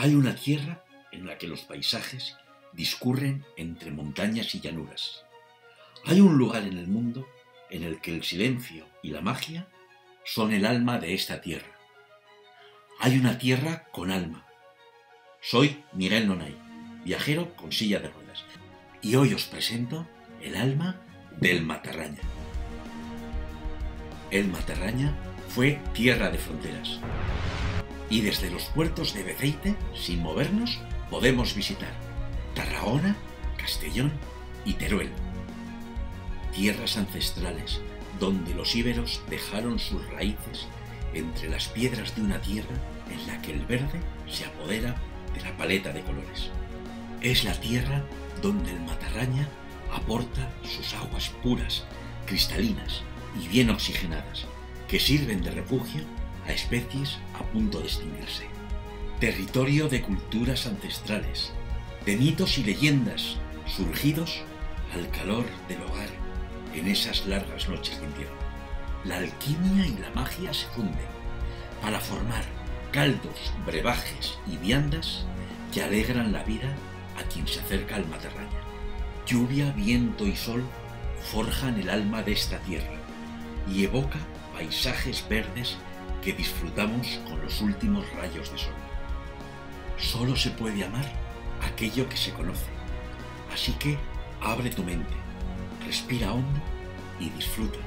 Hay una tierra en la que los paisajes discurren entre montañas y llanuras. Hay un lugar en el mundo en el que el silencio y la magia son el alma de esta tierra. Hay una tierra con alma. Soy Miguel Nonay, viajero con silla de ruedas, y hoy os presento el alma del Matarraña. El Matarraña fue tierra de fronteras. Y desde los puertos de Beceite, sin movernos, podemos visitar Tarragona, Castellón y Teruel. Tierras ancestrales donde los íberos dejaron sus raíces entre las piedras de una tierra en la que el verde se apodera de la paleta de colores. Es la tierra donde el matarraña aporta sus aguas puras, cristalinas y bien oxigenadas, que sirven de refugio especies a punto de extinguirse. Territorio de culturas ancestrales, de mitos y leyendas surgidos al calor del hogar en esas largas noches de invierno. La alquimia y la magia se funden para formar caldos, brebajes y viandas que alegran la vida a quien se acerca al materraña. Lluvia, viento y sol forjan el alma de esta tierra y evoca paisajes verdes que disfrutamos con los últimos rayos de sol. Solo se puede amar aquello que se conoce. Así que abre tu mente, respira hondo y disfruta.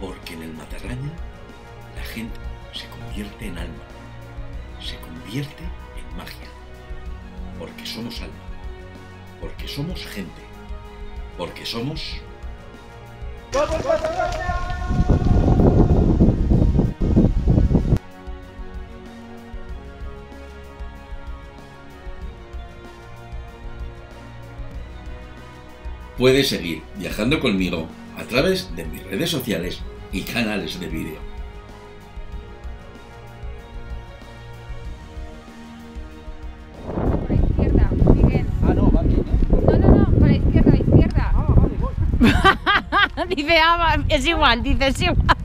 Porque en el Matarraña la gente se convierte en alma, se convierte en magia. Porque somos alma, porque somos gente, porque somos... Puedes seguir viajando conmigo a través de mis redes sociales y canales de vídeo. Por la izquierda, Miguel. No, va bien. No, no, no, por la izquierda, a la izquierda. Vale, voy. dice, es igual, dice, es igual.